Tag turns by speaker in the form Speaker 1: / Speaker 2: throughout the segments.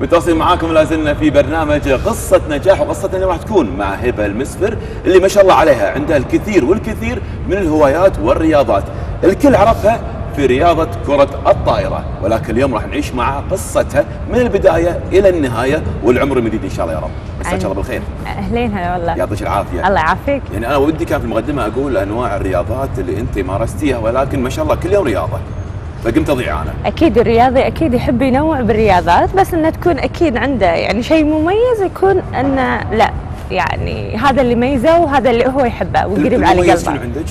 Speaker 1: متواصلين معاكم لا زلنا في برنامج قصة نجاح وقصتنا اللي راح تكون مع هبة المسفر اللي ما شاء الله عليها عندها الكثير والكثير من الهوايات والرياضات. الكل عرفها في رياضة كرة الطائرة ولكن اليوم راح نعيش مع قصتها من البداية إلى النهاية والعمر المديد إن شاء الله يا رب. مساك الله بالخير.
Speaker 2: أهلين هلا والله.
Speaker 1: يعطيك العافية.
Speaker 2: الله يعافيك.
Speaker 1: يعني أنا ودي كان في المقدمة أقول أنواع الرياضات اللي أنت مارستيها ولكن ما شاء الله كل يوم رياضة. فقمت أضيع أنا.
Speaker 2: أكيد الرياضي أكيد يحب ينوع بالرياضات بس إنه تكون أكيد عنده يعني شيء مميز يكون إنه لا يعني هذا اللي يميزه وهذا اللي هو يحبه وقريب على قلبه.
Speaker 1: عندك؟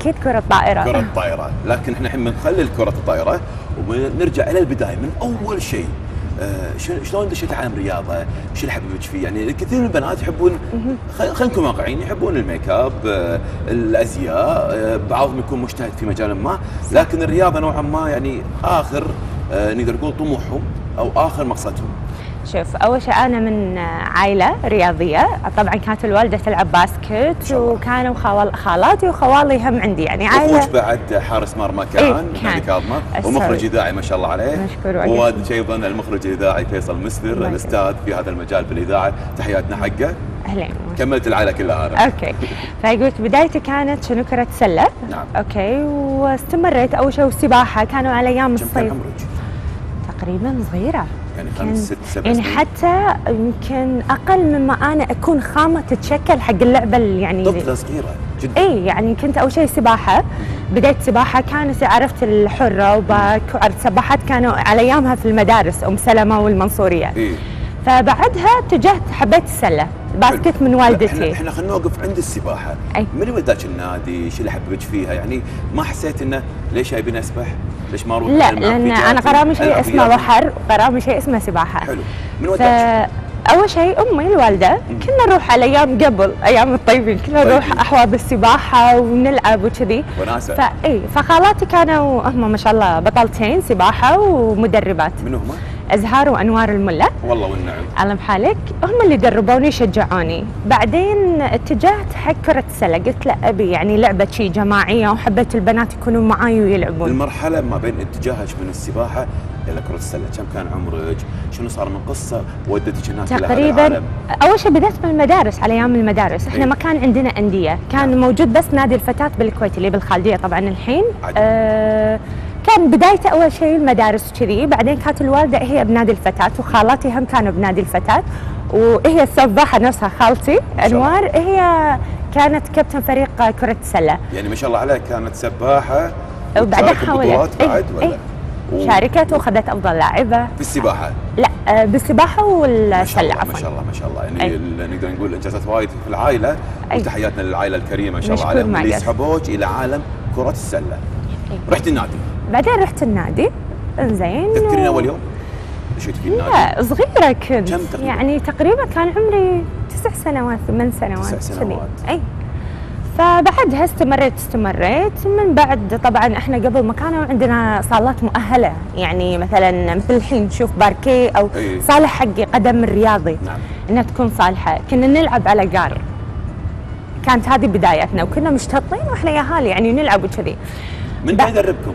Speaker 2: أكيد كرة طائرة.
Speaker 1: كرة الطائرة لكن إحنا الحين بنخلل كرة الطائرة ونرجع إلى البداية من أول شيء. شلون دشيت عالم رياضة؟ شو اللي حببك فيه؟ يعني كثير من البنات يحبون خل- خلينا نكون واقعيين يحبون ال make up، آه، الأزياء، آه، بعضهم يكون مجتهد في مجال ما، لكن الرياضة نوعا ما يعني آه، نقدر نقول طموحهم أو آخر مقصدهم.
Speaker 2: شوف أول شيء أنا من عائلة رياضية. طبعا كانت الوالدة تلعب باسكت. وكانوا خوال خالاتي وخوالي هم عندي. يعني عائلة
Speaker 1: أخوك بعد حارس مرمى
Speaker 2: إيه،
Speaker 1: كان؟
Speaker 2: كان.
Speaker 1: نادي كاظمه. ومخرج إذاعي ما شاء الله عليه.
Speaker 2: مشكور وأكيد.
Speaker 1: ووالد أيضا المخرج الإذاعي فيصل مسفر الأستاذ في هذا المجال بالإذاعة. تحياتنا حقه.
Speaker 2: أهلين.
Speaker 1: كملت العائلة كلها أنا.
Speaker 2: okay. فقلت بدايتي كانت شنو؟ كرة سلة.
Speaker 1: نعم.
Speaker 2: okay. واستمريت أول شيء والسباحة. كانوا على أيام
Speaker 1: كم
Speaker 2: الصيف.
Speaker 1: عمرك؟
Speaker 2: تقريبا صغيرة.
Speaker 1: يعني
Speaker 2: كان-
Speaker 1: خمس ست سبع
Speaker 2: يعني
Speaker 1: سنين.
Speaker 2: حتى يمكن أقل مما أنا أكون خامة تتشكل حق اللعبة اللي يعني
Speaker 1: طفله صغيرة جدا.
Speaker 2: اي يعني كنت أول شيء سباحة. بديت سباحة كانت عرفت الحرة و back وعرفت سباحات كانوا على أيامها في المدارس أم سلمة والمنصورية.
Speaker 1: اي
Speaker 2: فبعدها اتجهت حبيت السلة ال basket
Speaker 1: من
Speaker 2: والدتي
Speaker 1: إحنا خلينا نوقف عند السباحة
Speaker 2: أي.
Speaker 1: من اللي وداك النادي؟ شو اللي حببك فيها؟ يعني ما حسيت إنه ليش جايبين أسبح؟ ليش ما أروح
Speaker 2: لا لأن
Speaker 1: أنا؟
Speaker 2: غرامي شيء اسمه؟ بحر وغرامي شيء اسمه سباحة
Speaker 1: حلو من وداك؟
Speaker 2: فاول شيء أمي الوالدة كنا نروح على أيام قبل أيام الطيبين كنا نروح. احواض السباحة ونلعب وكذي
Speaker 1: وناسة
Speaker 2: فاي فخالاتي كانوا هم ما شاء الله بطلتين سباحة ومدربات
Speaker 1: من هم؟
Speaker 2: أزهار وأنوار الملا.
Speaker 1: والله والنعم.
Speaker 2: الله بحالك هم اللي دربوني شجعوني بعدين اتجهت حق كرة السلة. قلت لا أبي يعني لعبة شي جماعية وحبيت البنات يكونون معاي ويلعبون.
Speaker 1: المرحلة ما بين اتجاهك من السباحة إلى كرة السلة، كم كان عمرك؟ شنو صار من قصة؟ ودتك هناك
Speaker 2: تقريبا؟ أول شيء بدأت من المدارس على أيام المدارس. إحنا
Speaker 1: إيه.
Speaker 2: ما كان عندنا أندية. كان
Speaker 1: نعم.
Speaker 2: موجود بس نادي الفتاة بالكويت اللي بالخالدية طبعا الحين.
Speaker 1: عجب.
Speaker 2: آه كان بدايته أول شيء المدارس كذي بعدين كانت الوالدة هي بنادي الفتاة وخالاتي هم كانوا بنادي الفتاة وهي السباحه نفسها خالتي. أنوار هي كانت كابتن فريق كرة السلة
Speaker 1: يعني ما شاء الله عليها كانت سباحة
Speaker 2: وبعدين حاولت إيه،
Speaker 1: بعد ولا؟
Speaker 2: إيه.
Speaker 1: و-
Speaker 2: شاركت وأخذت أفضل لاعبة
Speaker 1: في السباحة
Speaker 2: لا آه
Speaker 1: بالسباحة
Speaker 2: والسلة
Speaker 1: الله ما
Speaker 2: عفوا
Speaker 1: شاء الله ما شاء الله يعني
Speaker 2: أي.
Speaker 1: ال- نقدر نقول إنجازات وايد في العائلة
Speaker 2: أي.
Speaker 1: وتحياتنا للعائلة الكريمة ما شاء الله عليهم اللي. يسحبوك إلى عالم كرة السلة.
Speaker 2: أي.
Speaker 1: رحت النادي،
Speaker 2: بعدين رحت النادي انزين
Speaker 1: تذكرين أول يوم؟ دشيت في النادي؟
Speaker 2: لا صغيرة كنت
Speaker 1: كم تقريباً؟
Speaker 2: يعني تقريبا كان عمري تسع سنوات ثمان سنوات
Speaker 1: تسع. سنوات.
Speaker 2: أي فبعدها استمريت استمريت من بعد طبعا إحنا قبل ما كانوا عندنا صالات مؤهلة يعني مثلا مثل الحين نشوف باركيه
Speaker 1: أو.
Speaker 2: صالة حق قدم الرياضي
Speaker 1: نعم.
Speaker 2: إنها تكون صالحة كنا نلعب على قار كانت هذه بدايتنا وكنا مشتطين وإحنا ياهال يعني نلعب وكذي
Speaker 1: من
Speaker 2: ب-
Speaker 1: كان يدربكم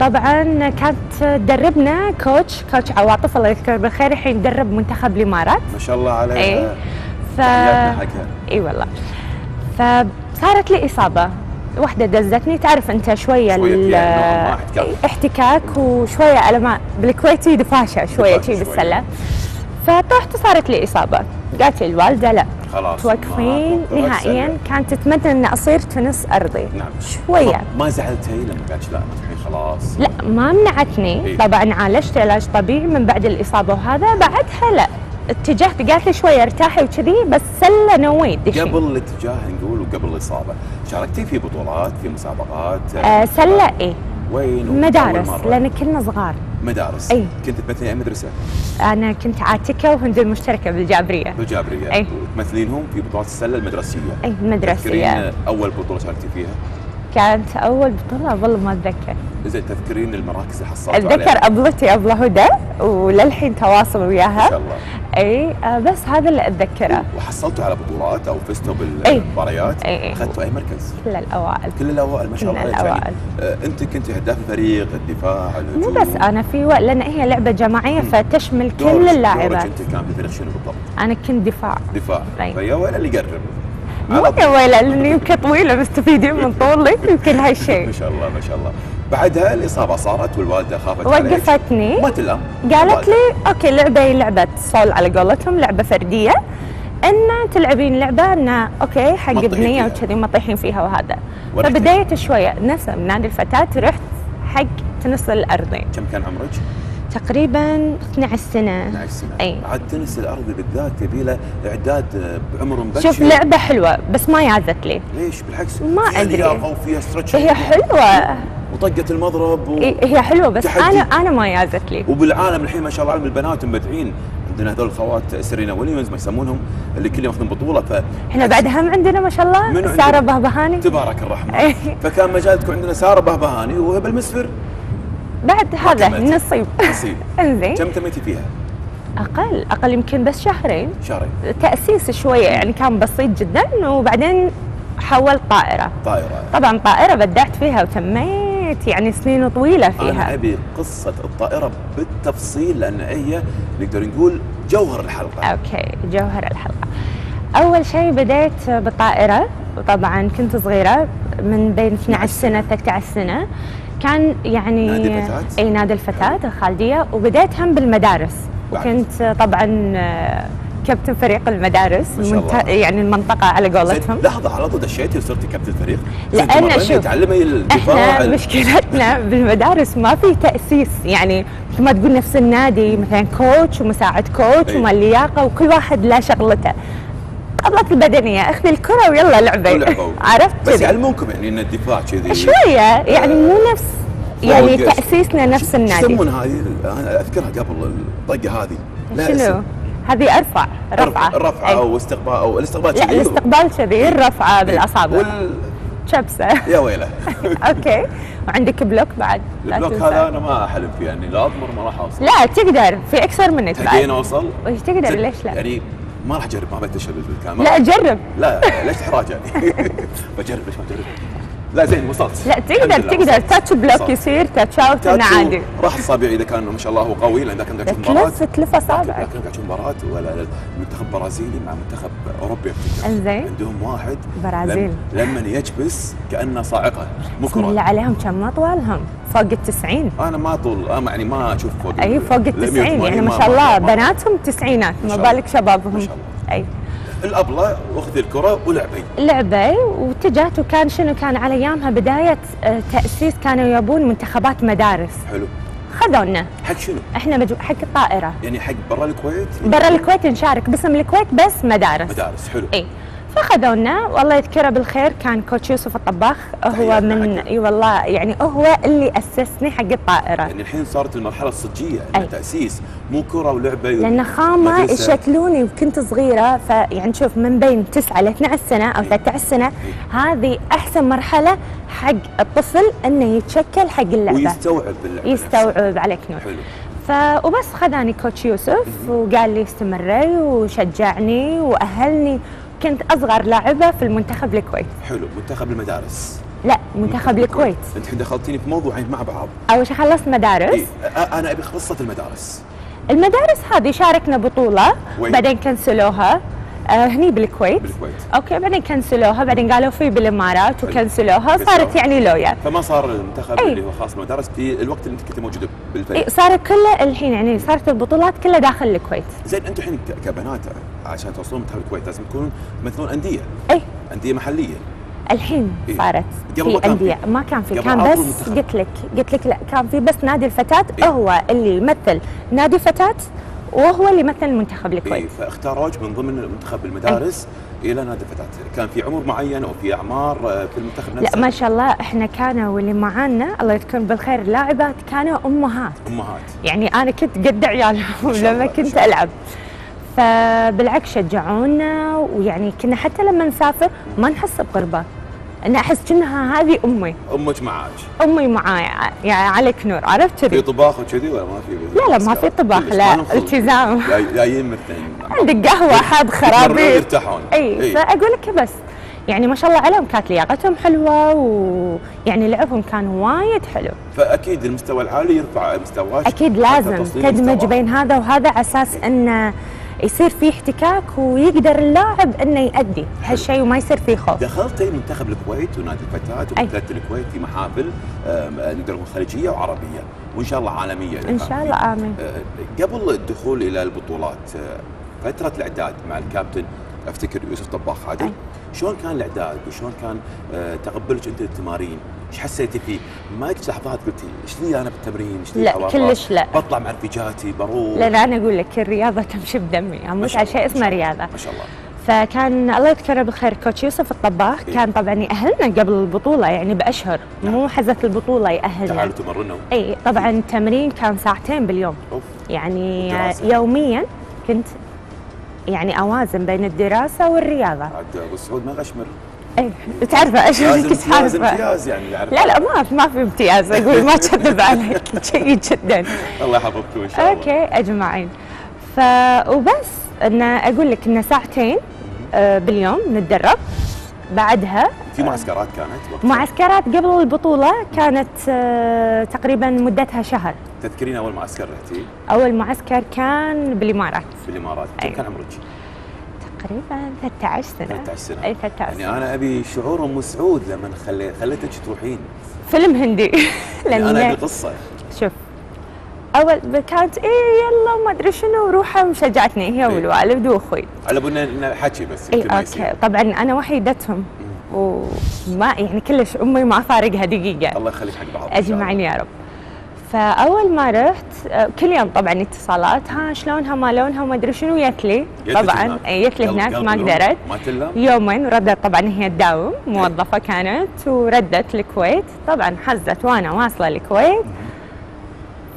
Speaker 2: طبعا كانت تدربنا كوتش كوتش عواطف الله يذكره بالخير الحين يدرب منتخب الإمارات.
Speaker 1: ما شاء الله عليها
Speaker 2: اي ف. إي والله. فصارت لي إصابة. واحدة دزتني. تعرف أنت
Speaker 1: شوية
Speaker 2: شوية
Speaker 1: فيها نوعاً ما احتكاك.
Speaker 2: على ما بالكويتي دفاشه شوية
Speaker 1: دفاشة
Speaker 2: شي
Speaker 1: شوية.
Speaker 2: بالسلة. فطحت وصارت لي إصابة. قالت لي الوالدة لا.
Speaker 1: خلاص.
Speaker 2: توقفين نهائيا. كانت تتمنى أن أصير تنس أرضي.
Speaker 1: نعم.
Speaker 2: شوية.
Speaker 1: ما- زعلتي لما قالت لا خلاص.
Speaker 2: لا ما منعتني.
Speaker 1: إيه.
Speaker 2: طبعا عالجت علاج طبيعي من بعد الإصابة وهذا بعدها لا. اتجهت قالت لي شوية ارتاحي وكذي بس سلة نويت دشي.
Speaker 1: قبل الاتجاه نقول وقبل الإصابة. شاركتي في بطولات في مسابقات؟
Speaker 2: آه سلة إيه
Speaker 1: وين
Speaker 2: مدارس؟ لأن كنا صغار.
Speaker 1: مدارس.
Speaker 2: أي.
Speaker 1: كنت تمثلين أي مدرسة؟
Speaker 2: أنا كنت عاتكة وهند المشتركة بالجابرية.
Speaker 1: بالجابرية.
Speaker 2: أي.
Speaker 1: وتمثلينهم في بطولات السلة
Speaker 2: المدرسية.
Speaker 1: أي
Speaker 2: مدرسية.
Speaker 1: أول بطولة شاركتي فيها؟
Speaker 2: كانت أول بطولة والله ما أتذكر.
Speaker 1: زين تذكرين المراكز اللي حصلتوا عليها؟
Speaker 2: اتذكر أبلتي أبلة هدى وللحين تواصل
Speaker 1: ما
Speaker 2: وياها
Speaker 1: شاء الله.
Speaker 2: إي آه بس هذا اللي أتذكره
Speaker 1: وحصلتوا على بطولات أو فزتوا. بالمباريات
Speaker 2: إيه، إيه.
Speaker 1: أخذتوا أي مركز
Speaker 2: كل الأوائل
Speaker 1: كل الأوائل ما شاء
Speaker 2: كل
Speaker 1: الله عليك.
Speaker 2: الأوائل.
Speaker 1: آه أنت كنت هداف الفريق الدفاع
Speaker 2: مو
Speaker 1: الهجوم
Speaker 2: بس أنا في وقت لأن هي لعبة جماعية فتشمل كل اللاعبات
Speaker 1: أنت كان في الفريق شنو بالضبط؟
Speaker 2: أنا كنت دفاع
Speaker 1: دفاع. فيا ويل اللي يقرب
Speaker 2: مو. يا ويلة لأني يمكن طويلة مستفيدين من طولي يمكن هالشيء
Speaker 1: ما شاء الله ما شاء الله بعدها الإصابة صارت والوالدة خافت
Speaker 2: وقفتني.
Speaker 1: ما تلام
Speaker 2: قالت لي أوكي لعبة لعبة صول على قولتهم لعبة فردية. إن تلعبين لعبة انه okay حق بنيه
Speaker 1: فيها.
Speaker 2: وكذي ما تطيحين فيها وهذا. فبديت شوية نفس نادي الفتاة رحت حق تنس الارضين
Speaker 1: كم كان عمرك؟
Speaker 2: تقريبا 12 سنة.
Speaker 1: 12 سنة.
Speaker 2: أي.
Speaker 1: عاد تنس الارضي بالذات يبي له إعداد بعمر مبكر.
Speaker 2: شوف لعبة حلوة بس ما يازت لي.
Speaker 1: ليش؟ بالعكس.
Speaker 2: ما
Speaker 1: فيها وفيها stretch
Speaker 2: هي حلوة.
Speaker 1: وطقه المضرب و...
Speaker 2: هي حلوة بس
Speaker 1: تحدي.
Speaker 2: أنا أنا ما يازت لي.
Speaker 1: وبالعالم الحين ما شاء الله عالم البنات مبدعين عندنا هذول الخوات سيرينا ويليامز ما يسمونهم اللي كل يوم ياخذون بطولة ف
Speaker 2: إحنا بعد هم عندنا ما شاء الله؟
Speaker 1: سارة؟
Speaker 2: بهبهاني.
Speaker 1: تبارك الرحمن.
Speaker 2: إيه.
Speaker 1: فكان مجال تكون عندنا سارة بهبهاني وهبة المسفر.
Speaker 2: بعد هذا. نصيب.
Speaker 1: نصيب.
Speaker 2: إنزين.
Speaker 1: كم تميتي فيها؟
Speaker 2: أقل. أقل يمكن بس شهرين.
Speaker 1: شهرين.
Speaker 2: تأسيس شوية يعني كان بسيط جدا وبعدين حولت طائرة.
Speaker 1: طايره
Speaker 2: طبعا طائرة بدعت فيها وتميت. يعني سنين طويلة
Speaker 1: أنا
Speaker 2: فيها
Speaker 1: أبي قصة الطائرة بالتفصيل لأن هي نقدر نقول جوهر الحلقة.
Speaker 2: أوكي جوهر الحلقة. أول شيء بديت بالطائره وطبعا كنت صغيرة من بين 12 سنة 13 سنة. كان يعني
Speaker 1: نادي الفتاة؟
Speaker 2: إي نادي الفتاة الخالدية. وبديت هم بالمدارس. وكنت طبعا آه، كابتن فريق المدارس
Speaker 1: الله.
Speaker 2: يعني المنطقة على قولتهم.
Speaker 1: لحظة على طول دشيتي وصرتي كابتن زين تمرني
Speaker 2: شوف،
Speaker 1: تعلمي الدفاع إحنا
Speaker 2: مشكلتنا بالمدارس ما في تأسيس. يعني مثل ما تقول نفس النادي مثلا كوتش ومساعد كوتش
Speaker 1: أي.
Speaker 2: ومال لياقه وكل واحد له شغلته. قبلت البدنية اخذ الكرة ويلا لعبة.
Speaker 1: ولعبوا.
Speaker 2: عرفت
Speaker 1: بس يعلمونكم يعني إن الدفاع كذي.
Speaker 2: شوية يعني مو نفس يعني تأسيسنا نفس النادي.
Speaker 1: يسمون هذه؟ أنا أذكرها قبل الطقة هذه. لا
Speaker 2: شنو؟ هذه أرفع رفعة.
Speaker 1: رفعة
Speaker 2: أي.
Speaker 1: أو استقبال أو الاستقبال
Speaker 2: لا
Speaker 1: كذي.
Speaker 2: الاستقبال كذي الرفعه بالأصابع.
Speaker 1: وال...
Speaker 2: شبسة.
Speaker 1: يا ويلة.
Speaker 2: okay. وعندك block بعد لا
Speaker 1: ال
Speaker 2: block.
Speaker 1: هذا أنا ما احلم فيه يعني لا أطمر ما راح أوصل.
Speaker 2: لا تقدر في أكثر منك بعد.
Speaker 1: أوصل؟
Speaker 2: وش تقدر؟ ليش لا؟
Speaker 1: يعني ما راح أجرب ما بتشهد بالكاميرا
Speaker 2: لا جرب.
Speaker 1: لا ليش احراج يعني بجرب ليش ما أجرب؟ لا زين وصلت
Speaker 2: لا تقدر تقدر. touch
Speaker 1: block.
Speaker 2: يصير touch out انه عادي
Speaker 1: راح اصابعي إذا كان ما شاء الله هو قوي لأن أشوف مباراه
Speaker 2: تلف تلف أصابعك
Speaker 1: لكن قاعد مباراة ولا منتخب برازيلي مع منتخب أوروبي
Speaker 2: إنزين.
Speaker 1: عندهم واحد
Speaker 2: برازيل.
Speaker 1: لما يكبس كأنه صاعقة مو كرة
Speaker 2: عليهم كم اطوالهم فوق التسعين
Speaker 1: أنا ما طول يعني ما أشوف فوق
Speaker 2: أي فوق
Speaker 1: ال
Speaker 2: التسعين
Speaker 1: 180
Speaker 2: يعني ما شاء الله بناتهم تسعينات
Speaker 1: ما.
Speaker 2: بالك شبابهم
Speaker 1: ما شاء الله.
Speaker 2: أي
Speaker 1: الأبلة واخذي الكرة ولعبي.
Speaker 2: لعبة واتجهت وكان شنو؟ كان على أيامها بداية آه، تأسيس كانوا يبون منتخبات مدارس.
Speaker 1: حلو.
Speaker 2: خذونا.
Speaker 1: حق شنو؟
Speaker 2: إحنا مجو... حق الطائرة.
Speaker 1: يعني حق برا الكويت؟
Speaker 2: برا الكويت نشارك باسم الكويت بس مدارس.
Speaker 1: مدارس حلو.
Speaker 2: اي فخذونا والله يذكره بالخير كان كوتش يوسف الطباخ. هو من. إي والله يعني هو اللي أسسني حق الطائرة.
Speaker 1: يعني الحين صارت المرحلة
Speaker 2: الصجية.
Speaker 1: انها تأسيس مو كرة
Speaker 2: ولعبة لأن
Speaker 1: خامة.
Speaker 2: يشكلوني وكنت صغيرة. فيعني شوف من بين 9 ل 12 سنة أو 13 سنة هذه أحسن مرحلة حق الطفل إنه يتشكل حق اللعبة.
Speaker 1: ويستوعب اللعبة.
Speaker 2: يستوعب عليك نور.
Speaker 1: حلو.
Speaker 2: ف وبس خذاني كوتش يوسف وقال لي استمري وشجعني وأهلني كنت أصغر لاعبة في المنتخب الكويت.
Speaker 1: حلو منتخب المدارس.
Speaker 2: لا منتخب الكويت.
Speaker 1: أنت دخلتيني في موضوعين مع بعض.
Speaker 2: أول شيء خلصت مدارس.
Speaker 1: إيه. أنا أبي قصه المدارس.
Speaker 2: المدارس هذه شاركنا بطولة.
Speaker 1: وين؟
Speaker 2: بعدين كنسلوها. هني بالكويت
Speaker 1: بالكويت.
Speaker 2: okay بعدين كنسلوها بعدين قالوا في
Speaker 1: بالإمارات.
Speaker 2: وكنسلوها
Speaker 1: كنسلوها.
Speaker 2: صارت يعني لويا
Speaker 1: فما صار المنتخب
Speaker 2: أي.
Speaker 1: اللي هو خاص بالمدارس في الوقت اللي انت كنت موجوده بالفريق
Speaker 2: إيه صار كله الحين يعني صارت البطولات كلها داخل الكويت
Speaker 1: زين أنتم الحين كبنات عشان توصلون منتخب الكويت لازم تكونون تمثلون أندية
Speaker 2: اي
Speaker 1: أندية محلية
Speaker 2: الحين
Speaker 1: إيه.
Speaker 2: صارت في
Speaker 1: كان
Speaker 2: أندية
Speaker 1: في.
Speaker 2: ما كان في كان بس. قلت لك قلت لك لا كان في بس نادي الفتاة
Speaker 1: إيه.
Speaker 2: هو اللي يمثل نادي الفتاه وهو اللي المنتخب
Speaker 1: إيه
Speaker 2: الكويت.
Speaker 1: فاختاروك من ضمن منتخب المدارس إلى نادي الفتاه كان في عمر معين أو في أعمار آه، في المنتخب نفسه.
Speaker 2: لا ما شاء الله إحنا كانوا اللي معانا الله يذكرهم بالخير لاعبات كانوا أمهات.
Speaker 1: أمهات.
Speaker 2: يعني أنا كنت قد عيالهم لما
Speaker 1: ما
Speaker 2: كنت. ألعب. فبالعكس شجعونا ويعني كنا حتى لما نسافر ما نحس بغربه أن أحس كأنها هذه أمي.
Speaker 1: أمك معاك.
Speaker 2: أمي معاي يعني عليك نور عرفت
Speaker 1: في
Speaker 2: كذي
Speaker 1: طباخ وكذي؟ ولا ما في
Speaker 2: لا لا ما في طباخ لا. التزام.
Speaker 1: جاي- جايين مثلين
Speaker 2: عندك قهوة حاب
Speaker 1: يتمرنون
Speaker 2: خرابيط.
Speaker 1: يرتاحون.
Speaker 2: اي فأقول لك بس يعني ما شاء الله عليهم كانت لياقتهم حلوة ويعني لعبهم كان وايد حلو.
Speaker 1: فأكيد المستوى العالي يرفع مستواك. أكيد
Speaker 2: لازم تدمج. بين هذا وهذا على أساس انه يصير في احتكاك ويقدر اللاعب إنه يأدي. هالشيء وما يصير فيه خوف.
Speaker 1: دخلتي منتخب الكويت ونادي الفتاه. ومثلت الكويت في محافل آم، نقدر نقول خليجية وعربية وإن شاء الله عالمية
Speaker 2: إن شاء الله آمين.
Speaker 1: آه، قبل الدخول إلى البطولات آه، فترة الإعداد مع الكابتن أفتكر يوسف طباخ عادل. شلون كان الإعداد وشلون كان آه، تقبلك أنت للتمارين؟ إيش حسيتي فيه؟ ما جت لحظات قلتي إيش لي أنا بالتمرين؟ إيش لي
Speaker 2: لا،؟ كلش لا.
Speaker 1: بطلع مع رفيجاتي بروح
Speaker 2: لأن أنا أقول لك الرياضة تمشي بدمي
Speaker 1: أموت
Speaker 2: على شيء اسمه رياضة
Speaker 1: ما شاء الله
Speaker 2: فكان الله يذكره بالخير كوتش يوسف الطباخ
Speaker 1: إيه.
Speaker 2: كان طبعا يأهلنا قبل البطولة يعني بأشهر مو حزه البطولة يأهلنا
Speaker 1: تعالوا تمرنوا
Speaker 2: اي طبعا التمرين كان ساعتين باليوم
Speaker 1: أوف
Speaker 2: يعني؟ يوميا كنت يعني أوازن بين الدراسة والرياضة.
Speaker 1: عاد أبو سعود ما غشمر.
Speaker 2: اي تعرفه؟ إيش
Speaker 1: لازم
Speaker 2: كنت
Speaker 1: امتياز يعني.
Speaker 2: لا لا ما في ما في امتياز أقول ما كذب عليك جيد جدا.
Speaker 1: الله يحفظكم إن شاء الله.
Speaker 2: أوكي أجمعين. ف وبس إن أقول لك إن ساعتين آه، باليوم نتدرب. بعدها.
Speaker 1: في معسكرات كانت وقتها؟
Speaker 2: معسكرات قبل البطولة كانت آه، تقريبا مدتها شهر.
Speaker 1: تذكرين أول معسكر رحتي؟
Speaker 2: أول معسكر كان بالإمارات.
Speaker 1: في الامارات كم
Speaker 2: أيوة.
Speaker 1: كان عمرك؟
Speaker 2: تقريبا 13 سنة.
Speaker 1: 13 سنة.
Speaker 2: أي 13 سنه
Speaker 1: يعني أنا أبي شعور أم سعود لما خلي خليتك تروحين.
Speaker 2: فيلم هندي.
Speaker 1: يعني أنا
Speaker 2: لأن
Speaker 1: أبي قصة.
Speaker 2: شوف أول كانت إيه يلا ما أدري شنو روحة وشجعتني هي
Speaker 1: إيه.
Speaker 2: والوالد وأخوي.
Speaker 1: على بالنا إنه حكي بس
Speaker 2: اي
Speaker 1: okay.
Speaker 2: طبعا أنا وحيدتهم. وما يعني كلش أمي ما فارقها دقيقة.
Speaker 1: الله يخليك حق بعض.
Speaker 2: أجمعين يا رب. فأول ما رحت آه، كل يوم طبعا اتصالات ها شلونها ما لونها وما أدري شنو جت لي طبعا؟ اي جت لي هناك
Speaker 1: قلب
Speaker 2: ما؟ قدرت. يومين وردت طبعا هي تداوم موظفة كانت وردت الكويت. طبعا حزت وأنا واصلة الكويت.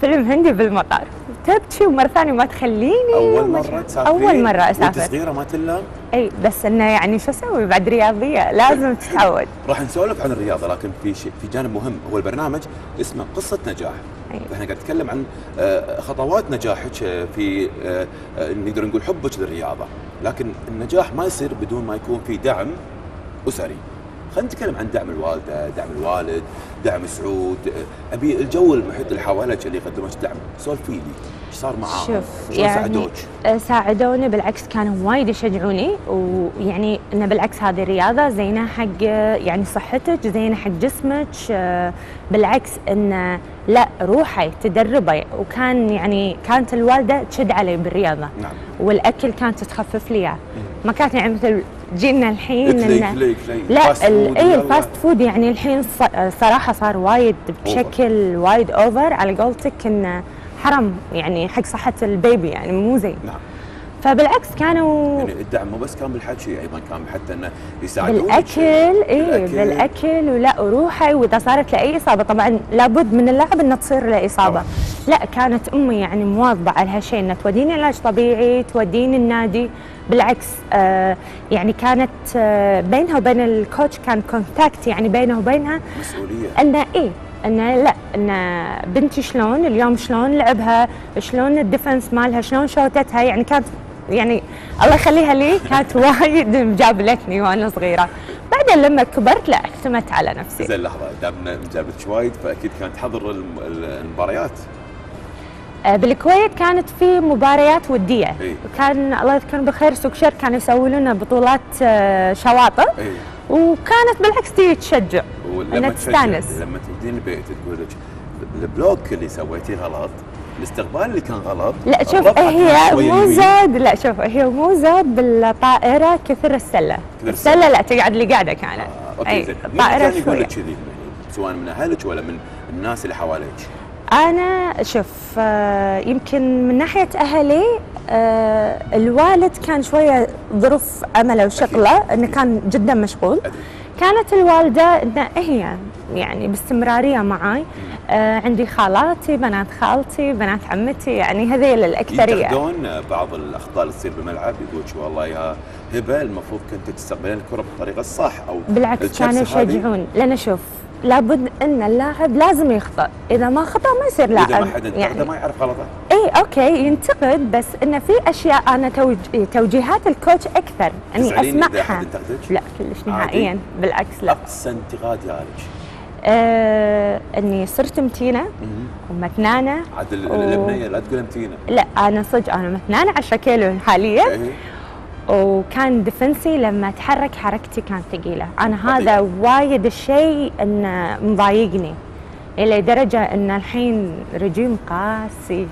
Speaker 2: فيلم هندي بالمطار. تبكي ومرة ثانية ما تخليني أول
Speaker 1: مرة تسافرين؟
Speaker 2: أول مرة
Speaker 1: وأنت
Speaker 2: أسافر.
Speaker 1: صغيرة ما تلم
Speaker 2: إي بس إنه يعني شو أسوي؟ بعد رياضية لازم تتعود.
Speaker 1: راح نسولف عن الرياضة لكن في شيء في جانب مهم. هو البرنامج اسمه قصة نجاح.
Speaker 2: أيوة.
Speaker 1: فإحنا قاعد نتكلم عن آه، خطوات نجاحك آه، في آه، نقدر نقول حبك للرياضة. لكن النجاح ما يصير بدون ما يكون في دعم أسري. خلينا نتكلم عن دعم الوالدة، دعم الوالد، دعم سعود، أبي الجو المحيط اللي حواليك اللي يقدمون دعم، سولفي لي إيش صار معاهم؟
Speaker 2: شوف يعني
Speaker 1: ساعدوك؟
Speaker 2: آه، ساعدوني بالعكس كانوا وايد يشجعوني. ويعني إنه بالعكس هذه رياضه زينة حق يعني صحتك زينة حق جسمك. آه، بالعكس انه لا روحي تدربي وكان يعني كانت الوالدة تشد علي بالرياضة.
Speaker 1: نعم.
Speaker 2: والأكل كانت تخفف لي إياه. ما كانت يعني مثل جيلنا الحين
Speaker 1: اكلي
Speaker 2: لا اي.
Speaker 1: ال
Speaker 2: fast food يعني الحين ص- صراحة صار وايد بشكل وايد over على قولتك إنه حرام يعني حق صحة ال baby يعني مو زين.
Speaker 1: نعم.
Speaker 2: فبالعكس كانوا
Speaker 1: يعني الدعم مو بس كان بالحكي أيضا كان حتى إنه يساعدونك
Speaker 2: بالأكل اي.
Speaker 1: بالأكل.
Speaker 2: ولا وروحي وإذا صارت له اي إصابة. طبعا لابد من اللاعب انه تصير له اصابه. لا كانت أمي يعني مواظبة على هالشيء إنها توديني علاج طبيعي توديني النادي. بالعكس آه يعني كانت آه بينها وبين ال coach كان contact يعني بينه وبينها.
Speaker 1: مسؤولية.
Speaker 2: إنه إيه إنه لا ان بنتي شلون اليوم شلون لعبها شلون ال defense مالها شلون شوتتها يعني كانت يعني الله يخليها لي كانت وايد مجابلتني وأنا صغيرة. بعدين لما كبرت لا اعتمدت على نفسي.
Speaker 1: زين لحظة دام جابتك وايد فأكيد كانت تحضر الم- المباريات.
Speaker 2: آه، بالكويت كانت في مباريات ودية.
Speaker 1: إيه.
Speaker 2: كان الله يذكرهم بالخير سوق شر كانوا يسووا لنا بطولات آه، شواطئ.
Speaker 1: إي.
Speaker 2: وكانت بالعكس تيجي تشجع.
Speaker 1: إنها
Speaker 2: تستانس.
Speaker 1: لما تودين البيت تقول لك البلوك اللي سويتيه غلط. الاستقبال اللي كان غلط.
Speaker 2: لا شوف هي مو. زاد لا شوف هي مو زاد بالطائرة كثر السلة.
Speaker 1: كثر
Speaker 2: السلة. لا تقعد اللي قاعدة كانت.
Speaker 1: آه،
Speaker 2: أوكي
Speaker 1: زين. الطائرة يقول لك كذي؟ سواء من أهلك ولا من الناس اللي حواليك.
Speaker 2: أنا شوف آه، يمكن من ناحية أهلي آه، الوالد كان شوية ظروف عمله وشغله إنه كان جدا مشغول. كانت الوالدة إنه هي يعني باستمرارية معاي. آه عندي خالاتي بنات خالتي بنات عمتي يعني هذيل الأكثرية.
Speaker 1: ينتقدون بعض الأخطاء اللي تصير بالملعب يقول شو والله يا هبة المفروض كنت تستقبلين الكرة بالطريقة الصح أو
Speaker 2: بالعكس كانوا. يشجعون. لأن شوف لابد أن اللاعب لازم يخطئ إذا ما خطأ ما يصير لاعب
Speaker 1: إذا ما حد
Speaker 2: يعني.
Speaker 1: ما يعرف غلطه.
Speaker 2: اي okay ينتقد بس انه في أشياء أنا توج... توجيهات
Speaker 1: ال coach
Speaker 2: أكثر.
Speaker 1: أني أسمعها؟
Speaker 2: لا كلش؟ نهائيا. بالعكس لا.
Speaker 1: أقصى انتقاد يالك
Speaker 2: آه إني صرت متينة ومتنانة
Speaker 1: عاد ال-
Speaker 2: و-
Speaker 1: البنيه لا تقول امتينا
Speaker 2: لا أنا صدق أنا متنانة 10 كيلو حاليا.
Speaker 1: إيه.
Speaker 2: وكان ديفنسي لما أتحرك حركتي كانت ثقيلة.
Speaker 1: أنا.
Speaker 2: هذا وايد الشيء إنه مضايقني إلى درجة إن الحين رجيم قاسي.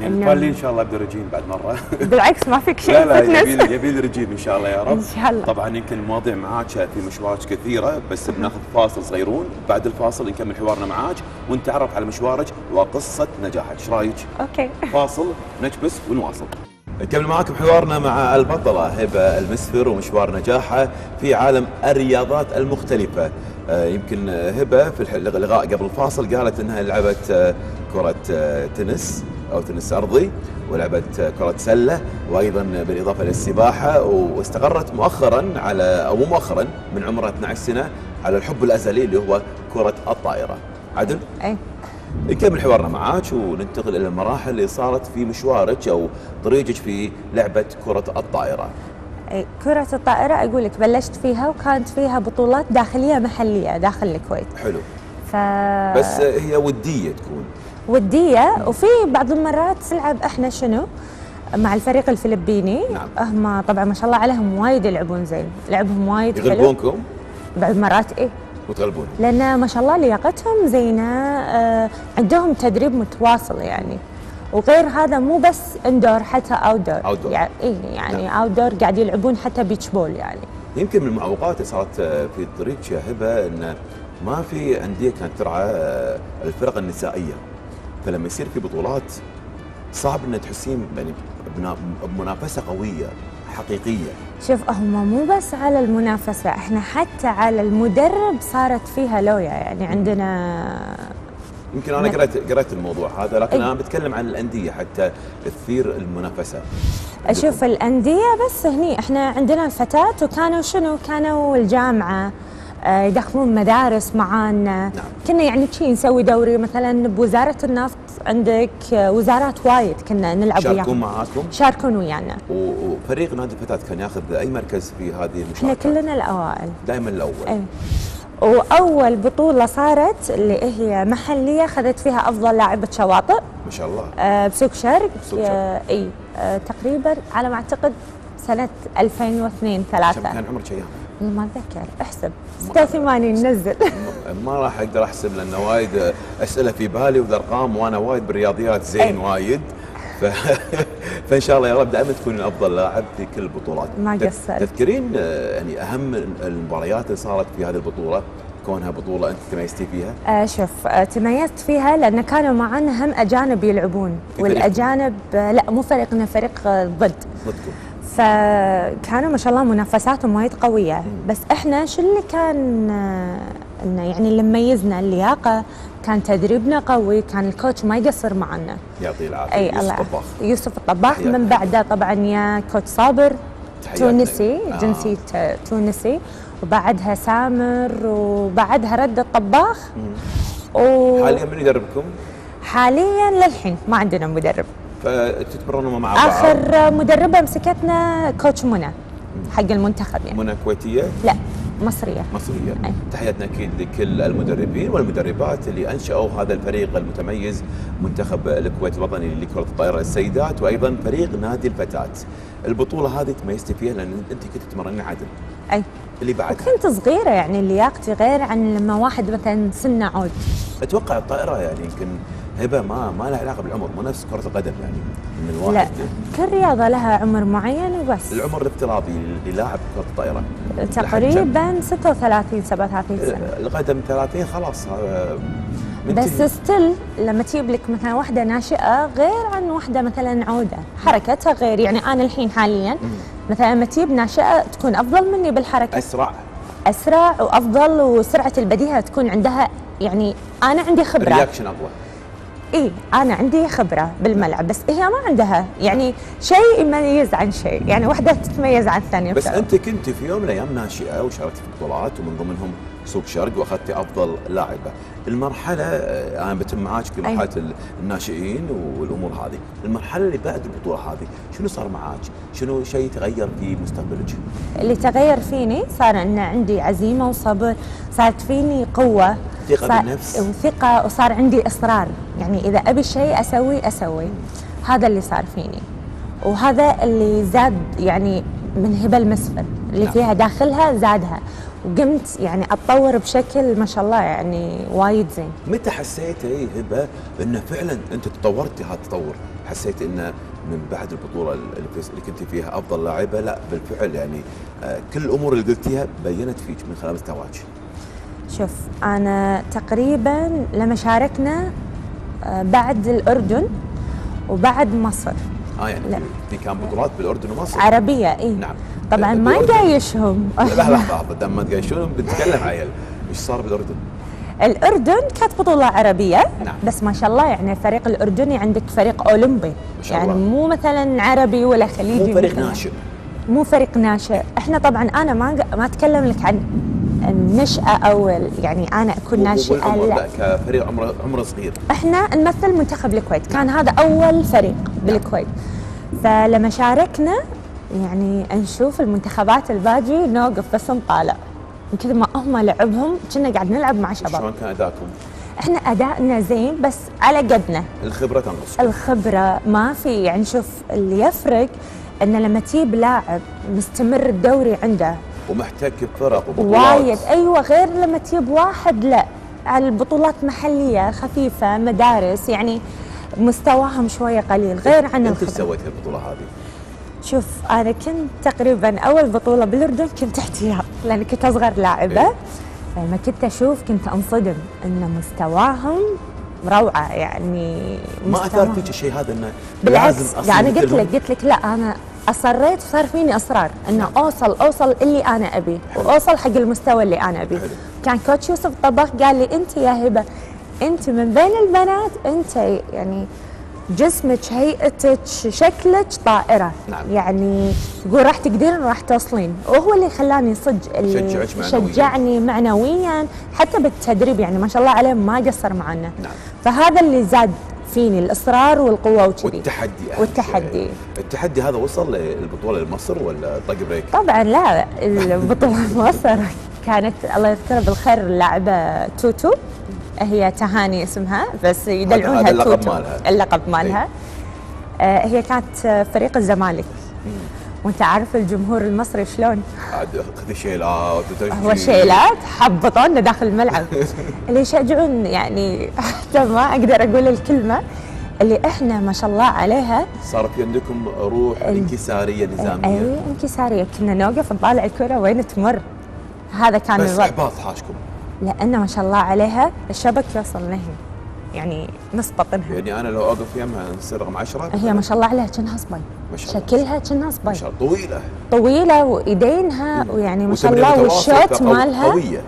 Speaker 1: يعني نبالي إن شاء الله أبدأ رجيم بعد مرة.
Speaker 2: بالعكس ما فيك شيء.
Speaker 1: لا لا. يبي يبي لي رجيم إن شاء الله يا رب.
Speaker 2: إن شاء الله.
Speaker 1: طبعا يمكن المواضيع معاك في مشوارك كثيرة بس بناخذ فاصل صغيرون. بعد الفاصل نكمل حوارنا معاك ونتعرف على مشوارك وقصة نجاحك إيش رأيك؟
Speaker 2: أوكي.
Speaker 1: فاصل نكبس ونواصل. نكمل معاكم حوارنا مع البطلة هبة المسفر ومشوار نجاحها في عالم الرياضات المختلفة. يمكن آه، هبة في الح- اللقاء قبل الفاصل قالت إنها لعبت آه، كرة آه، تنس أو تنس أرضي ولعبت كرة سلة وأيضا بالإضافة للسباحة واستقرت مؤخرا على أو مو مؤخرا من عمرها 12 سنة على الحب الأزلي اللي هو كرة الطائرة عدل؟
Speaker 2: أي
Speaker 1: نكمل حوارنا معاك وننتقل إلى المراحل اللي صارت في مشوارك أو طريقك في لعبة كرة
Speaker 2: الطائرة. كرة الطائرة أقول لك بلشت فيها وكانت فيها بطولات داخلية محلية داخل الكويت.
Speaker 1: حلو.
Speaker 2: ف
Speaker 1: بس هي ودية تكون.
Speaker 2: ودية وفي بعض المرات تلعب إحنا شنو؟ مع الفريق الفلبيني.
Speaker 1: نعم.
Speaker 2: هم طبعا ما شاء الله عليهم وايد يلعبون زين لعبهم وايد حلو.
Speaker 1: يغلبونكم؟
Speaker 2: بعض المرات إيه.
Speaker 1: وتغلبون.
Speaker 2: لأن ما شاء الله لياقتهم زينة آه عندهم تدريب متواصل يعني. وغير هذا مو بس indoor حتى outdoor
Speaker 1: Outdoor.
Speaker 2: يعني إيه يعني
Speaker 1: نعم.
Speaker 2: outdoor قاعد يلعبون حتى beach ball يعني
Speaker 1: يمكن من المعوقات اللي صارت في طريقك يا هبه إن ما في أندية كانت ترعى الفرق النسائية. فلما يصير في بطولات صعب إن تحسين يعني بمنافسة قوية حقيقية.
Speaker 2: شوف هم مو بس على المنافسة إحنا حتى على المدرب صارت فيها لويا يعني عندنا
Speaker 1: يمكن
Speaker 2: أنا.
Speaker 1: قرأت قرأت الموضوع هذا لكن
Speaker 2: أي.
Speaker 1: أنا بتكلم عن الأندية حتى تثير المنافسة.
Speaker 2: أشوف الأندية بس هني إحنا عندنا الفتاة وكانوا شنو كانوا الجامعة آه، يدخلون مدارس معانا
Speaker 1: نعم.
Speaker 2: كنا يعني شي نسوي دوري مثلا بوزارة النفط عندك آه، وزارات وايد كنا نلعب
Speaker 1: شاركون
Speaker 2: وياهم
Speaker 1: معاكم
Speaker 2: شاركون ويانا
Speaker 1: وفريق نادي الفتاة كان ياخذ أي مركز في هذه
Speaker 2: إحنا
Speaker 1: المشاركات؟
Speaker 2: كلنا الأوائل
Speaker 1: دائما الأول
Speaker 2: اي وأول بطولة صارت اللي هي محلية خذت فيها أفضل لاعبه شواطئ.
Speaker 1: ما شاء الله.
Speaker 2: آه، بسوق شرق.
Speaker 1: بسوق شرق.
Speaker 2: آه، إي آه، تقريبا على ما أعتقد سنة 2002
Speaker 1: كم
Speaker 2: 3
Speaker 1: كان عمرك أيام؟
Speaker 2: ما أتذكر. احسب. 86 نزل.
Speaker 1: ما راح أقدر أحسب لأن وايد أسئلة في بالي والارقام وأنا وايد بالرياضيات زين. وايد. ف... فإن شاء الله يا رب دائما تكون افضل لاعب في كل البطولات.
Speaker 2: ما قصرت.
Speaker 1: تذكرين آه، يعني أهم المباريات اللي صارت في هذه البطولة كونها بطولة أنت تميزتي فيها؟
Speaker 2: آه شوف آه تميزت فيها لأن كانوا معنا هم أجانب يلعبون آه لا مو فريقنا فريق ضد.
Speaker 1: ضدكم.
Speaker 2: فكانوا ما شاء الله منافساتهم وايد قوية بس إحنا شو اللي كان آه، إنه يعني اللي مميزنا اللياقة كان تدريبنا قوي كان الكوتش ما يقصر معنا
Speaker 1: يعطيه
Speaker 2: العافية
Speaker 1: يوسف
Speaker 2: الله
Speaker 1: طباخ
Speaker 2: يوسف الطباخ. من بعده طبعا يا كوتش صابر. تونسي
Speaker 1: آه.
Speaker 2: جنسيته تونسي وبعدها سامر وبعدها رد الطباخ و-
Speaker 1: حاليا من يدربكم؟
Speaker 2: حاليا للحين ما عندنا مدرب
Speaker 1: فتتمرنون مع بعض.
Speaker 2: آخر مدربة مسكتنا كوتش منى حق المنتخب يعني.
Speaker 1: منى كويتية؟
Speaker 2: لا مصرية.
Speaker 1: مصرية.
Speaker 2: أي.
Speaker 1: تحياتنا أكيد لكل المدربين والمدربات اللي أنشأوا هذا الفريق المتميز منتخب الكويت الوطني لكرة الطائرة للسيدات وأيضا فريق نادي الفتاه البطولة هذه تميزتي فيها لأن أنت كنت تتمرنين عدل
Speaker 2: أي.
Speaker 1: اللي بعدها
Speaker 2: كنت صغيرة يعني لياقتي غير عن لما واحد مثلا سنة عود.
Speaker 1: أتوقع الطائرة يعني يمكن هبة ما ما لها علاقة بالعمر مو نفس كرة القدم يعني ان
Speaker 2: لا
Speaker 1: الواحد
Speaker 2: كل رياضه لها عمر معين وبس.
Speaker 1: العمر الافتراضي للاعب كرة الطائرة؟
Speaker 2: تقريبا 36 37 سنة.
Speaker 1: القدم 30 خلاص آه، من
Speaker 2: بس ستيل لما تجيب لك مثلا واحدة ناشئة غير عن واحدة مثلا عودة حركتها غير. يعني أنا الحين حاليا مثلا لما تجيب ناشئة تكون أفضل مني بالحركة.
Speaker 1: أسرع.
Speaker 2: أسرع وأفضل وسرعة البديهة تكون عندها يعني أنا عندي خبرة.
Speaker 1: الرياكشن أقوى.
Speaker 2: اي أنا عندي خبرة بالملعب بس هي ما عندها يعني شيء يميز عن شيء يعني واحدة تتميز عن الثانية
Speaker 1: بس. أنت كنت في يوم من الأيام ناشئة وشاركت في بطولات ومن ضمنهم سوق شرق واخذتي افضل لاعبه. المرحلة آه، أنا بتم معاك في
Speaker 2: أي.
Speaker 1: مرحلة الناشئين والامور هذه، المرحلة اللي بعد البطولة هذه شنو صار معاك؟ شنو شيء تغير في مستقبلك؟
Speaker 2: اللي تغير فيني صار إن عندي عزيمة وصبر صارت فيني قوة
Speaker 1: ثقة
Speaker 2: صار-
Speaker 1: بالنفس.
Speaker 2: وثقه وصار عندي إصرار يعني إذا أبي شيء أسوي أسوي هذا اللي صار فيني وهذا اللي زاد يعني من هبة المسفر اللي
Speaker 1: نعم.
Speaker 2: فيها داخلها زادها وقمت يعني أتطور بشكل ما شاء الله يعني وايد زين
Speaker 1: متى حسيتي هبة إن فعلا أنت تطورتي هذا التطور؟ حسيت إن من بعد البطولة اللي كنت فيها أفضل لاعبة لا بالفعل يعني آه، كل الأمور اللي قلتيها بينت فيك من خلال مستواك.
Speaker 2: شوف أنا تقريبا لما شاركنا آه، بعد الأردن وبعد مصر
Speaker 1: آه يعني في كان بطولات بالأردن ومصر
Speaker 2: عربية اي
Speaker 1: نعم.
Speaker 2: طبعا ما
Speaker 1: بالأردن.
Speaker 2: قايشهم
Speaker 1: لحظه لحظه دام ما تقايشون بنتكلم عيل. إيش صار بالاردن؟
Speaker 2: الأردن كانت بطولة عربية.
Speaker 1: نعم.
Speaker 2: بس ما شاء الله يعني الفريق الأردني عندك فريق أولمبي.
Speaker 1: ما شاء
Speaker 2: يعني
Speaker 1: الله.
Speaker 2: مو مثلا عربي ولا خليجي
Speaker 1: مو فريق. ناشئ.
Speaker 2: مو فريق ناشئ. إحنا طبعا أنا ما ما أتكلم لك عن النشأة أو ال- يعني أنا أكون
Speaker 1: مو- مو
Speaker 2: ناشئة لا.
Speaker 1: لا كفريق عمره عمره صغير.
Speaker 2: إحنا نمثل منتخب الكويت. كان هذا أول فريق بالكويت. فلما شاركنا يعني نشوف المنتخبات الباجي نوقف بس نطالع. من كثر ما هم لعبهم كنا قاعد نلعب مع شباب.
Speaker 1: شلون كان أداءكم؟
Speaker 2: إحنا ادائنا زين بس على قدنا.
Speaker 1: الخبرة تنقص
Speaker 2: الخبرة ما في يعني شوف اللي يفرق إن لما تجيب لاعب مستمر الدوري عنده
Speaker 1: ومحتك بفرق وبطولات.
Speaker 2: وايد. أيوه غير لما تجيب واحد لا. على البطولات محلية خفيفة مدارس يعني مستواهم شوية قليل غير عن
Speaker 1: أنت إيش
Speaker 2: الخبرة.
Speaker 1: سويتي البطولة هذه؟
Speaker 2: شوف أنا كنت تقريبا أول بطولة بالأردن كنت احتياط لأن كنت أصغر لاعبة
Speaker 1: إيه.
Speaker 2: فلما كنت أشوف كنت أنصدم إن مستواهم روعة يعني
Speaker 1: ما
Speaker 2: أثار
Speaker 1: فيك الشيء هذا إنه
Speaker 2: بالعكس يعني قلت؟ لك قلت لك لا أنا أصريت وصار فيني أصرار إنه اوصل أوصل اللي أنا ابيه وأوصل حق المستوى اللي أنا
Speaker 1: حلو.
Speaker 2: كان كوتش يوسف الطباخ قال لي أنت يا هبة أنت من بين البنات أنت يعني جسمك هيئتك شكلك طائرة
Speaker 1: نعم.
Speaker 2: يعني يقول راح تقدرين راح توصلين وهو اللي خلاني صدق اللي. شجعني معنويا حتى بالتدريب يعني ما شاء الله عليه ما قصر معنا
Speaker 1: نعم.
Speaker 2: فهذا اللي زاد فيني الإصرار والقوة وكذي
Speaker 1: والتحدي
Speaker 2: والتحدي.
Speaker 1: التحدي هذا وصل للبطولة لمصر ولا طق بريك؟
Speaker 2: طبعا لا البطولة مصر كانت الله يذكرها بالخير اللاعبة توتو هي تهاني اسمها بس يدلعونها
Speaker 1: اللقب
Speaker 2: توتو
Speaker 1: مالها.
Speaker 2: اللقب مالها. آه هي كانت فريق الزمالك. وانت عارف الجمهور المصري شلون؟
Speaker 1: عاد خذي شيلات.
Speaker 2: هو شيلات حبطونا داخل الملعب. اللي يشجعون يعني حتى ما أقدر أقول الكلمة اللي إحنا ما شاء الله عليها.
Speaker 1: صار في عندكم روح انكسارية نظامية.
Speaker 2: اي انكسارية. كنا نوقف نطالع الكرة وين تمر. هذا كان
Speaker 1: بس إحباط حاشكم.
Speaker 2: لأن ما شاء الله عليها الشبك يوصل لهي يعني نص بطنها
Speaker 1: يعني أنا لو اوقف يمها نصير رقم 10
Speaker 2: هي ما شاء الله عليها كأنها صبي.
Speaker 1: ما شاء الله.
Speaker 2: شكلها كأنها
Speaker 1: ما
Speaker 2: صبي
Speaker 1: شاء الله. طويلة.
Speaker 2: طويلة وإيدينها ويعني ما شاء الله والشوت مالها
Speaker 1: قوية.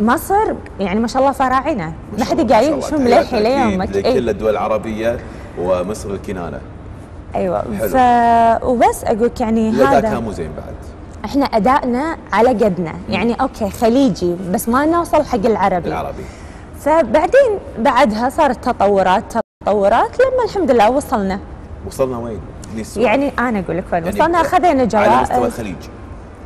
Speaker 2: مصر يعني ما شاء الله فراعنة. ما حد
Speaker 1: ما الله.
Speaker 2: شو مليح
Speaker 1: أكيد
Speaker 2: اي
Speaker 1: لكل الدول العربية ومصر الكنانة.
Speaker 2: أيوه.
Speaker 1: حلو.
Speaker 2: ف وبس أقول يعني هذا.
Speaker 1: كان مو زين بعد.
Speaker 2: إحنا أدائنا على قدنا. يعني أوكي خليجي بس ما نوصل حق العربي.
Speaker 1: العربي.
Speaker 2: فبعدين بعدها صارت تطورات تطورات لما الحمد لله وصلنا.
Speaker 1: وصلنا وين؟
Speaker 2: يعني أنا أقول لك وين.
Speaker 1: يعني
Speaker 2: وصلنا أخذنا
Speaker 1: على مستوى
Speaker 2: جوائز
Speaker 1: الخليج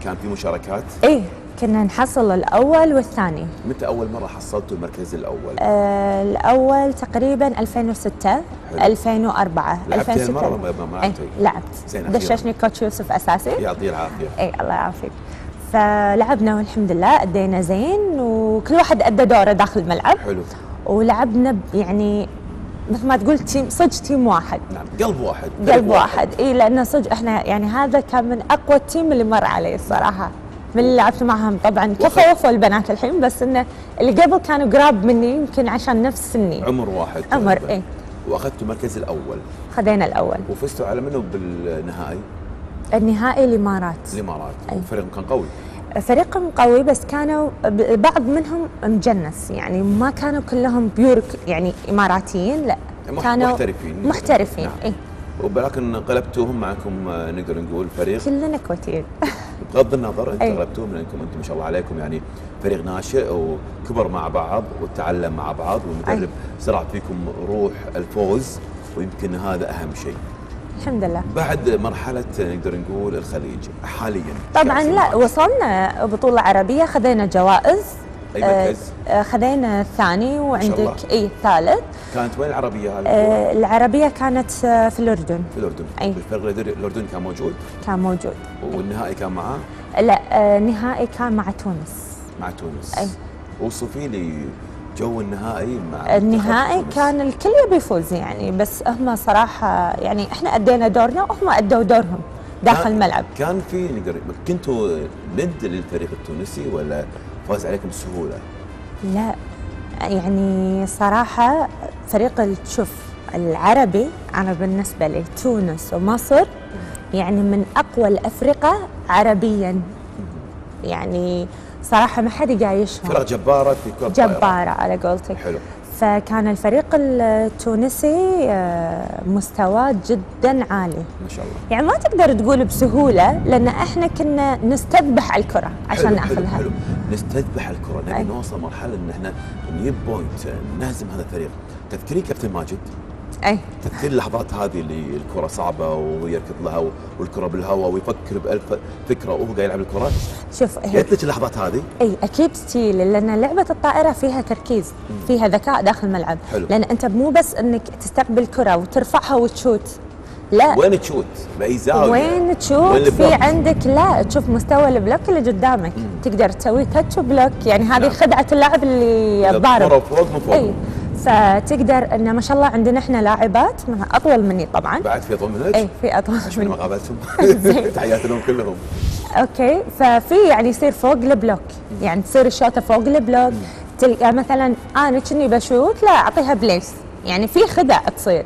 Speaker 1: كان في مشاركات؟
Speaker 2: إيه. كنا نحصل الأول والثاني.
Speaker 1: متى أول مرة حصلتوا المركز الأول؟
Speaker 2: آه الأول تقريبا 2006
Speaker 1: حلو.
Speaker 2: 2004
Speaker 1: لعبتي
Speaker 2: 2006
Speaker 1: هالمرة ولا ما لعبتي؟
Speaker 2: لعبت. دششني coach يوسف أساسي.
Speaker 1: يعطيه العافية.
Speaker 2: اي الله يعافيك. فلعبنا والحمد لله أدينا زين وكل واحد أدى دوره داخل الملعب.
Speaker 1: حلو.
Speaker 2: ولعبنا يعني مثل ما تقول team صدق team واحد.
Speaker 1: نعم قلب واحد.
Speaker 2: قلب واحد. اي لأنه صدق إحنا يعني هذا كان من أقوى ال team اللي مر علي الصراحه من اللي لعبت معهم طبعا كفى وفوا البنات الحين بس إنه اللي قبل كانوا قراب مني يمكن عشان نفس سني
Speaker 1: عمر واحد
Speaker 2: عمر،. إيه.
Speaker 1: وأخذتوا المركز الأول
Speaker 2: خذينا الأول
Speaker 1: وفزتوا على منو بالنهائي؟
Speaker 2: النهائي الإمارات
Speaker 1: الإمارات
Speaker 2: أي.
Speaker 1: فريق كان قوي
Speaker 2: فريقهم قوي بس كانوا بعض منهم مجنس يعني ما كانوا كلهم بيور يعني إماراتيين لا كانوا
Speaker 1: محترفين.
Speaker 2: محترفين
Speaker 1: نعم.
Speaker 2: اي
Speaker 1: ولكن قلبتوهم معكم آه، نقدر نقول فريق
Speaker 2: كلنا كويتيين
Speaker 1: بغض النظر انت. غلبتوهم لانكم أنتم ما شاء الله عليكم يعني فريق ناشئ وكبر مع بعض وتعلم مع بعض والمدرب. زرع فيكم روح الفوز ويمكن هذا أهم شيء.
Speaker 2: الحمد لله
Speaker 1: بعد مرحلة نقدر نقول الخليج حاليا
Speaker 2: طبعا لا. وصلنا بطولة عربية خذينا جوائز آه،
Speaker 1: مركز؟
Speaker 2: آه، خذينا الثاني. وعندك إي الثالث
Speaker 1: كانت وين العربية هذه؟
Speaker 2: آه، العربية كانت آه، في الأردن
Speaker 1: في الأردن الأردن- الأردن كان موجود
Speaker 2: كان موجود
Speaker 1: والنهائي كان معاه
Speaker 2: لا آه، نهائي كان مع تونس
Speaker 1: مع تونس
Speaker 2: أي.
Speaker 1: وصفي لي جو النهائي مع
Speaker 2: النهائي. كان الكل يبي يفوز يعني بس هم صراحة يعني إحنا أدينا دورنا وهم أدوا دورهم داخل الملعب
Speaker 1: كان في نقدر كنتوا ند للفريق التونسي ولا فاز عليكم بسهولة؟
Speaker 2: لا يعني صراحة فريق ال- شوف العربي أنا بالنسبة لي تونس ومصر يعني من أقوى الأفرقة عربيا. يعني صراحة ما حد يقايشهم
Speaker 1: فرق جبارة في كرة.
Speaker 2: جبارة على قولتك.
Speaker 1: حلو.
Speaker 2: فكان الفريق التونسي آه، مستواه جدا عالي.
Speaker 1: ما شاء الله.
Speaker 2: يعني ما تقدر تقول بسهولة لأن إحنا كنا نستذبح الكرة عشان
Speaker 1: حلو حلو
Speaker 2: نأخذها.
Speaker 1: حلو. نستذبح الكرة نبي. نوصل مرحلة إن إحنا نجيب point نهزم هذا الفريق. تذكرين كابتن ماجد؟
Speaker 2: أي.
Speaker 1: تذكرين اللحظات هذه اللي الكرة صعبة ويركض لها والكرة بالهواء ويفكر بألف فكرة وهو قاعد يلعب الكرة؟
Speaker 2: شوف هي
Speaker 1: جت لك اللحظات هذه؟
Speaker 2: أي أكيد still لأن لعبة الطائرة فيها تركيز فيها ذكاء داخل الملعب.
Speaker 1: حلو.
Speaker 2: لأن أنت مو بس إنك تستقبل كرة وترفعها وتشوت. لا.
Speaker 1: وين تشوت؟ بأي زاوية؟
Speaker 2: وين تشوت؟ في؟ عندك لا تشوف مستوى ال block اللي قدامك. تقدر تسوي touch block يعني هذه
Speaker 1: نعم.
Speaker 2: خدعة اللاعب اللي
Speaker 1: إذا
Speaker 2: ضارب
Speaker 1: الكرة فوق فوق.
Speaker 2: إي. فتقدر إن ما شاء الله عندنا إحنا لاعبات أطول مني طبعا.
Speaker 1: بعد في أطول منك؟
Speaker 2: إي في أطول
Speaker 1: عشان ما
Speaker 2: مني.
Speaker 1: قابلتهم. تحياتي لهم كلهم.
Speaker 2: okay. ففي يعني يصير فوق ال block. يعني تصير الشوطة فوق ال block. تلقى مثلا أنا كني بشوت لا أعطيها place. يعني في خدع تصير.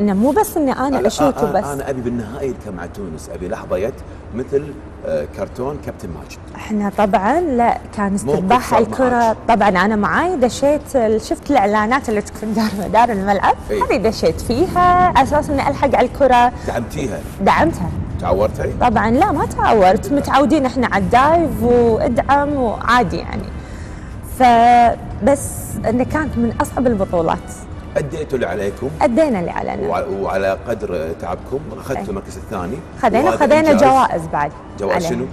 Speaker 2: إنه مو بس إني
Speaker 1: أنا
Speaker 2: اشوت
Speaker 1: أنا-
Speaker 2: وبس
Speaker 1: أنا أبي بالنهائي كان مع تونس أبي لحظة جت مثل آه، كرتون كابتن ماجد.
Speaker 2: إحنا طبعا لا كان استذباح
Speaker 1: صار الكرة.
Speaker 2: طبعا أنا معاي دشيت شفت الإعلانات اللي تكون دار مدار الملعب.
Speaker 1: إي.
Speaker 2: هذه دشيت فيها أساس إني ألحق على الكرة.
Speaker 1: دعمتيها؟
Speaker 2: دعمتها.
Speaker 1: تعورتي؟
Speaker 2: طبعا لا ما تعورت. متعودين إحنا على ال dive وادعم وعادي يعني. فبس انه كانت من أصعب البطولات.
Speaker 1: اديتوا اللي عليكم
Speaker 2: أدينا اللي علينا
Speaker 1: وع- وعلى قدر تعبكم أخذتوا
Speaker 2: أي.
Speaker 1: المركز الثاني
Speaker 2: خذينا خذينا. جوائز بعد
Speaker 1: جوائز. شنو؟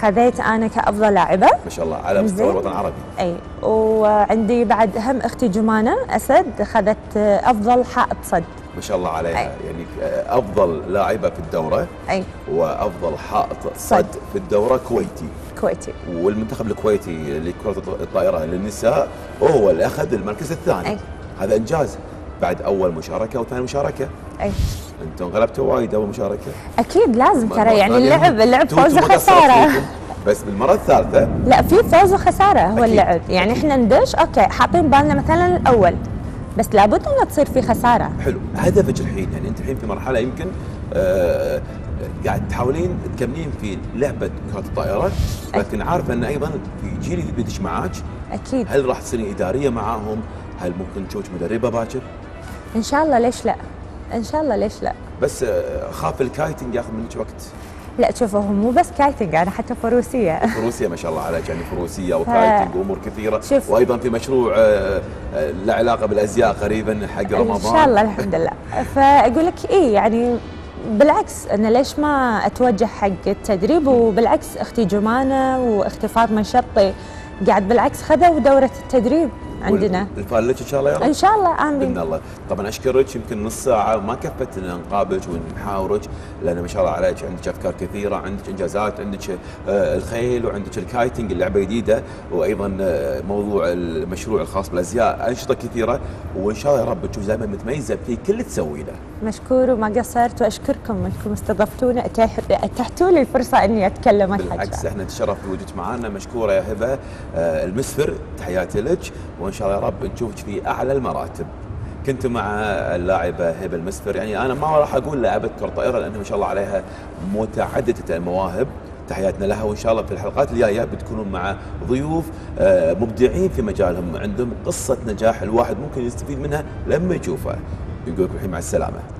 Speaker 2: خذيت أنا كأفضل لاعبة
Speaker 1: ما شاء الله على مستوى. الوطن العربي
Speaker 2: أي وعندي بعد هم أختي جمانة أسد خذت أفضل حائط صد
Speaker 1: ما شاء الله عليها
Speaker 2: أي.
Speaker 1: يعني أفضل لاعبة في الدورة
Speaker 2: أي
Speaker 1: وأفضل حائط
Speaker 2: صد.
Speaker 1: صد في الدورة كويتي
Speaker 2: كويتي
Speaker 1: والمنتخب الكويتي لكرة الطائرة للنساء هو اللي أخذ المركز الثاني
Speaker 2: أي.
Speaker 1: هذا إنجاز. بعد أول مشاركة وثاني مشاركة.
Speaker 2: أي.
Speaker 1: أنتم غلبتوا وايد أول مشاركة.
Speaker 2: أكيد لازم ترى يعني اللعب اللعب فوز وخساره.
Speaker 1: بس بالمرة الثالثة.
Speaker 2: لا في فوز وخسارة هو
Speaker 1: أكيد.
Speaker 2: اللعب. يعني إحنا ندش okay حاطين بالنا مثلا الأول. بس لابد إنه تصير في خسارة.
Speaker 1: حلو. هدفك الحين يعني أنت الحين في مرحلة يمكن آه قاعد تحاولين تكملين في لعبة كرة الطائرة. لكن عارفه أن أيضا في جيل اللي بيدش معاك
Speaker 2: أكيد.
Speaker 1: هل راح تصيرين إدارية معاهم؟ هل ممكن تشوفك مدربة باكر؟
Speaker 2: إن شاء الله ليش لا؟ إن شاء الله ليش لا؟
Speaker 1: بس آه، خاف ال kiting ياخذ منك وقت.
Speaker 2: لا شوفوا هو مو بس kiting أنا حتى فروسية.
Speaker 1: فروسية ما شاء الله عليك يعني فروسية و kiting وأمور كثيرة.
Speaker 2: شوف.
Speaker 1: وأيضا في مشروع آه، آه، له علاقة بالأزياء قريبا حق رمضان.
Speaker 2: ان شاء الله الحمد لله. فأقول لك إيه يعني بالعكس أنا ليش ما أتوجه حق التدريب؟ وبالعكس أختي جمانة واختي فاطمه شطي قاعد بالعكس خذوا دورة التدريب. عندنا.
Speaker 1: لك ان شاء الله يا رب
Speaker 2: إن شاء الله آمين.
Speaker 1: بإذن الله. طبعا اشكرك يمكن نص ساعة ما كفت ان نقابلك ونحاورك لأن ما شاء الله عليك عندك أفكار كثيرة عندك إنجازات عندك آه، الخيل وعندك الكايتنج اللعبة جديدة وأيضا آه، موضوع المشروع الخاص بالأزياء أنشطة كثيرة وإن شاء الله يا رب تشوف دائما متميزة في كل اللي تسوينه
Speaker 2: مشكور وما قصرت وأشكركم أنكم استضفتونا. أتحتوا لي الفرصة إني أتكلم
Speaker 1: بالعكس إحنا نتشرف بوجودك معنا مشكورة يا هبة آه، المسفر تحياتي لك. وان شاء الله يا رب نشوفك في أعلى المراتب. كنت مع اللاعبه هبه المسفر. يعني أنا ما راح أقول لاعبة كرة طائرة لأنها ما شاء الله عليها متعددة المواهب. تحياتنا لها وإن شاء الله في الحلقات الجاية بتكونون مع ضيوف آه، مبدعين في مجالهم. عندهم قصة نجاح الواحد ممكن يستفيد منها لما يشوفها نقول لكم الحين مع السلامة.